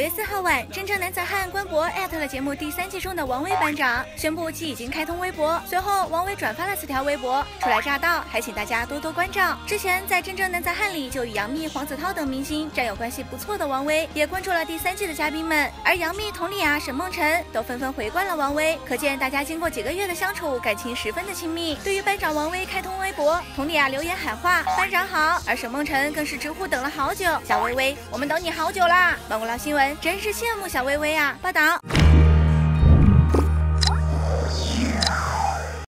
月四号晚，真正男子汉官博艾特了节目第三季中的王威班长，宣布其已经开通微博。随后，王威转发了此条微博，初来乍到，还请大家多多关照。之前在真正男子汉里就与杨幂、黄子韬等明星战友关系不错的王威，也关注了第三季的嘉宾们。而杨幂、佟丽娅、沈梦辰都纷纷回关了王威，可见大家经过几个月的相处，感情十分的亲密。对于班长王威开通微博，佟丽娅留言喊话班长好，而沈梦辰更是直呼等了好久，小薇薇，我们等你好久啦！芒果捞新闻真是羡慕小薇薇啊！报道。